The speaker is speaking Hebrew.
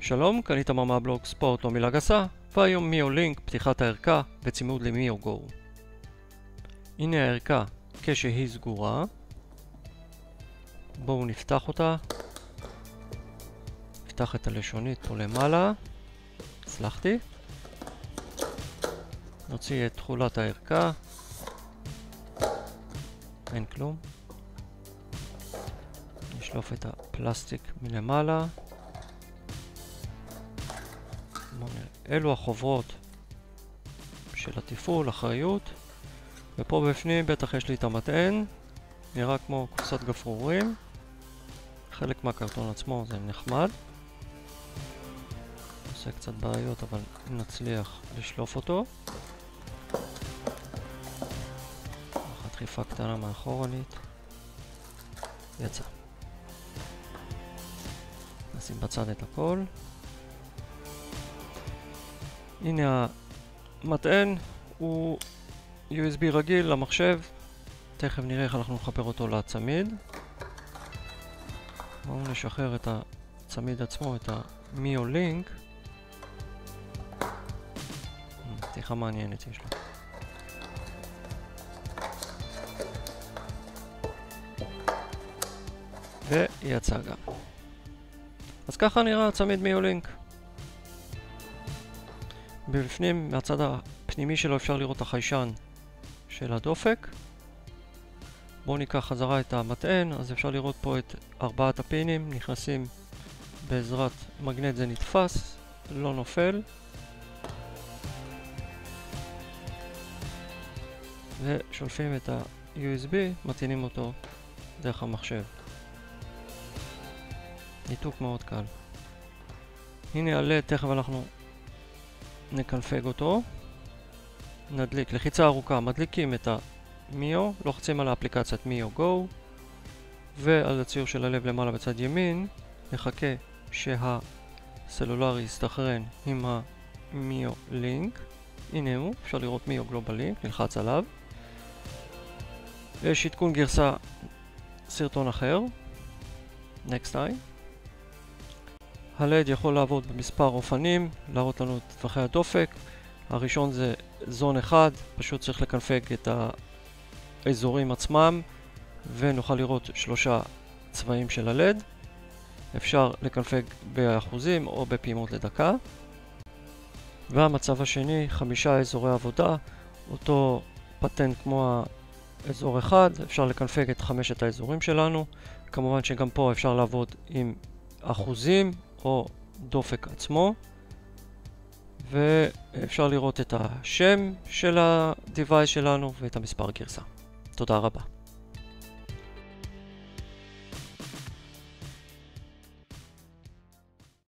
שלום, כאן איתמר מהבלוג ספורט לא מילה גסה, והיום מיו לינק, פתיחת הערכה בצימוד למיו גו. הנה הערכה כשהיא סגורה. בואו נפתח אותה. נפתח את הלשונית פה למעלה. הצלחתי. נוציא את תכולת הערכה. אין כלום. נשלוף את הפלסטיק מלמעלה. אלו החוברות של התפעול, אחריות, ופה בפנים בטח יש לי את המטען, נראה כמו קופסת גפרורים, חלק מהקרטון עצמו זה נחמד, עושה קצת בעיות אבל נצליח לשלוף אותו. אחת דחיפה קטנה מאחורנית, יצא. נשים בצד את הכל. הנה המטען הוא USB רגיל למחשב, תכף נראה איך אנחנו נחבר אותו לצמיד. בואו נשחרר את הצמיד עצמו, את המיו לינק. פתיחה מעניינת יש לו. ויצא גם. אז ככה נראה הצמיד מיו לינק. בפנים, מהצד הפנימי שלו אפשר לראות את החיישן של הדופק. בואו ניקח חזרה את המטען, אז אפשר לראות פה את ארבעת הפינים, נכנסים בעזרת מגנט זה נתפס, לא נופל. ושולפים את ה-USB, מטעינים אותו דרך המחשב. ניתוק מאוד קל. הנה הלד, תכף אנחנו נקנפג אותו, נדליק, לחיצה ארוכה, מדליקים את המיו, לוחצים על האפליקציית מיו גו, ועל הציור של הלב למעלה בצד ימין, נחכה שהסלולרי יסתכרן עם המיו לינק, הנה הוא, אפשר לראות מיו גלובל לינק, נלחץ עליו. יש עדכון גרסה סרטון אחר, next time. הלד יכול לעבוד במספר אופנים, להראות לנו את טווחי הדופק. הראשון זה זון אחד, פשוט צריך לקנפג את האזורים עצמם ונוכל לראות שלושה צבעים של הלד. אפשר לקנפג באחוזים או בפעימות לדקה. והמצב השני, חמישה אזורי עבודה, אותו פטנט כמו האזור אחד, אפשר לקנפג את חמשת האזורים שלנו. כמובן שגם פה אפשר לעבוד עם אחוזים או דופק עצמו ואפשר לראות את השם של ה-Device שלנו ואת המספר גרסה. תודה רבה.